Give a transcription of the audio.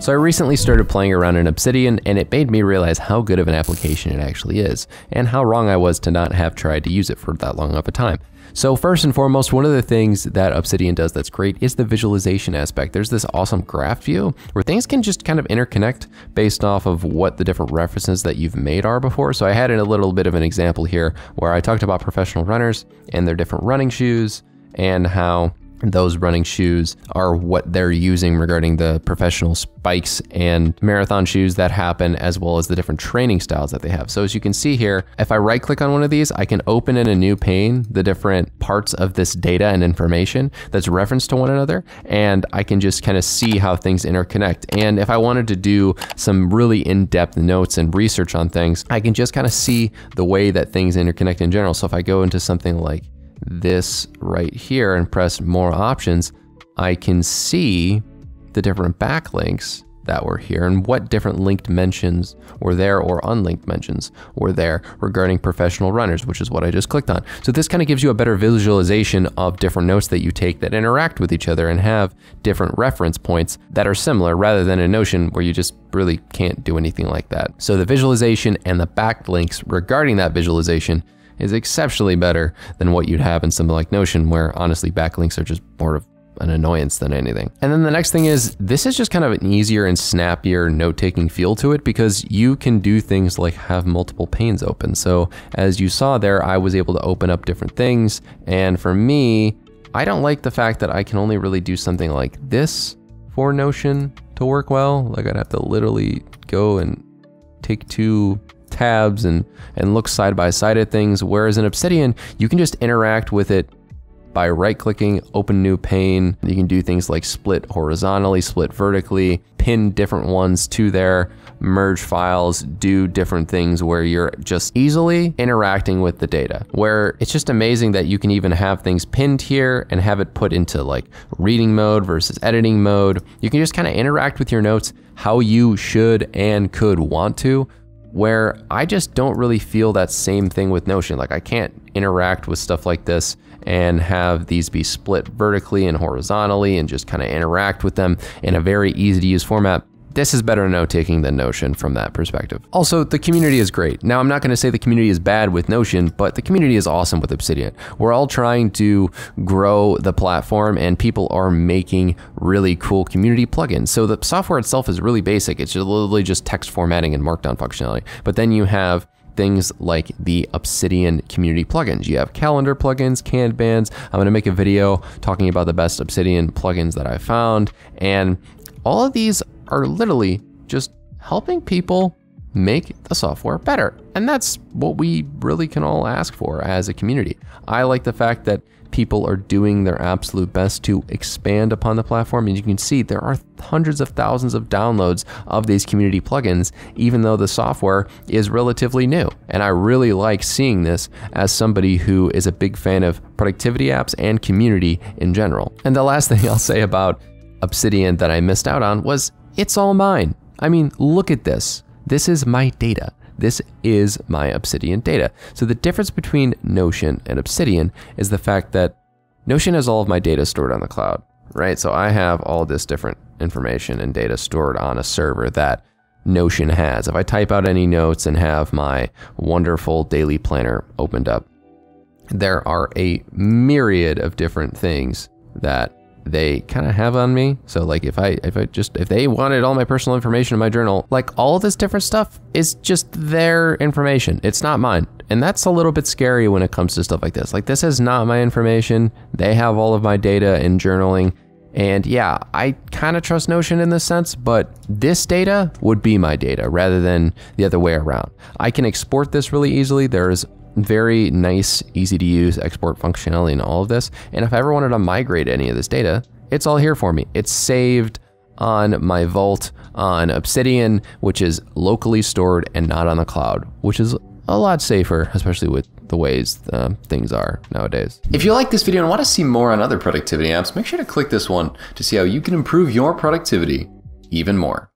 So I recently started playing around in Obsidian and it made me realize how good of an application it actually is, and how wrong I was to not have tried to use it for that long of a time. So first and foremost, one of the things that Obsidian does that's great is the visualization aspect. There's this awesome graph view where things can just kind of interconnect based off of what the different references that you've made are before. So I had a little bit of an example here where I talked about professional runners and their different running shoes and how those running shoes are what they're using regarding the professional spikes and marathon shoes that happen, as well as the different training styles that they have. So as you can see here, if I right click on one of these, I can open in a new pane the different parts of this data and information that's referenced to one another. And I can just kind of see how things interconnect. And if I wanted to do some really in-depth notes and research on things, I can just kind of see the way that things interconnect in general. So if I go into something like this right here and press more options, I can see the different backlinks that were here and what different linked mentions were there or unlinked mentions were there regarding professional runners, which is what I just clicked on. So this kind of gives you a better visualization of different notes that you take that interact with each other and have different reference points that are similar rather than a Notion where you just really can't do anything like that. So the visualization and the backlinks regarding that visualization is exceptionally better than what you'd have in something like Notion, where honestly backlinks are just more of an annoyance than anything. And then the next thing is this is just kind of an easier and snappier note-taking feel to it because you can do things like have multiple panes open. So as you saw there, I was able to open up different things. And for me, I don't like the fact that I can only really do something like this for Notion to work well. Like I'd have to literally go and take two tabs and, and look side by side at things. Whereas in Obsidian, you can just interact with it by right clicking, open new pane. You can do things like split horizontally, split vertically, pin different ones to there, merge files, do different things where you're just easily interacting with the data. Where it's just amazing that you can even have things pinned here and have it put into like reading mode versus editing mode. You can just kind of interact with your notes how you should and could want to where I just don't really feel that same thing with Notion. Like I can't interact with stuff like this and have these be split vertically and horizontally and just kind of interact with them in a very easy to use format this is better note taking than Notion from that perspective. Also, the community is great. Now, I'm not going to say the community is bad with Notion, but the community is awesome with Obsidian. We're all trying to grow the platform and people are making really cool community plugins. So the software itself is really basic. It's literally just text formatting and markdown functionality. But then you have things like the Obsidian community plugins. You have calendar plugins, Kanbans. I'm going to make a video talking about the best Obsidian plugins that I found. And all of these are literally just helping people make the software better. And that's what we really can all ask for as a community. I like the fact that people are doing their absolute best to expand upon the platform. And you can see there are hundreds of thousands of downloads of these community plugins, even though the software is relatively new. And I really like seeing this as somebody who is a big fan of productivity apps and community in general. And the last thing I'll say about Obsidian that I missed out on was it's all mine. I mean, look at this. This is my data. This is my Obsidian data. So the difference between Notion and Obsidian is the fact that Notion has all of my data stored on the cloud, right? So I have all this different information and data stored on a server that Notion has. If I type out any notes and have my wonderful daily planner opened up, there are a myriad of different things that they kind of have on me. So like if I if I just if they wanted all my personal information in my journal, like all this different stuff is just their information. It's not mine. And that's a little bit scary when it comes to stuff like this. Like this is not my information. They have all of my data in journaling. And yeah, I kind of trust Notion in this sense, but this data would be my data rather than the other way around. I can export this really easily. There's very nice, easy to use export functionality in all of this. And if I ever wanted to migrate any of this data, it's all here for me. It's saved on my Vault on Obsidian, which is locally stored and not on the cloud, which is a lot safer, especially with the ways uh, things are nowadays. If you like this video and want to see more on other productivity apps, make sure to click this one to see how you can improve your productivity even more.